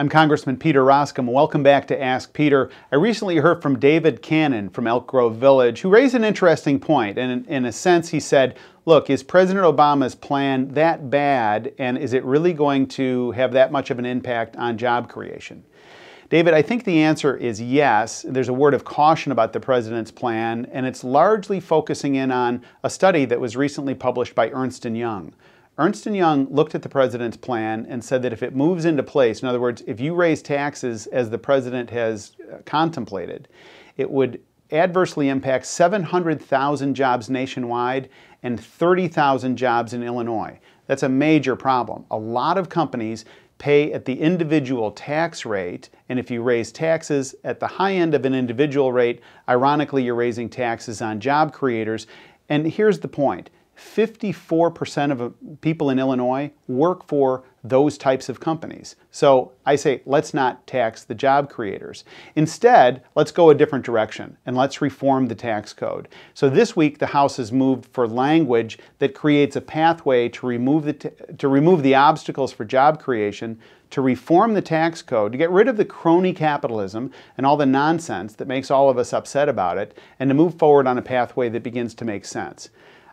I'm Congressman Peter Roskam. Welcome back to Ask Peter. I recently heard from David Cannon from Elk Grove Village, who raised an interesting point. And in, a sense, he said, Look, is President Obama's plan that bad, and is it really going to have that much of an impact on job creation? David, I think the answer is yes. There's a word of caution about the president's plan, and it's largely focusing in on a study that was recently published by Ernst & Young. Ernst & Young looked at the president's plan and said that if it moves into place, in other words, if you raise taxes as the president has uh, contemplated, it would adversely impact 700,000 jobs nationwide and 30,000 jobs in Illinois. That's a major problem. A lot of companies pay at the individual tax rate, and if you raise taxes at the high end of an individual rate, ironically, you're raising taxes on job creators. And here's the point 54% of uh, people in Illinois work for those types of companies. So I say, let's not tax the job creators. Instead, let's go a different direction and let's reform the tax code. So this week, the House has moved for language that creates a pathway to remove the, to remove the obstacles for job creation, to reform the tax code, to get rid of the crony capitalism and all the nonsense that makes all of us upset about it, and to move forward on a pathway that begins to make sense.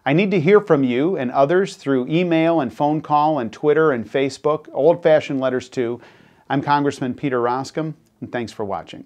I need to hear from you and others through email and phone call and Twitter and Facebook, old fashioned letters too. I'm Congressman Peter Roskam, and thanks for watching.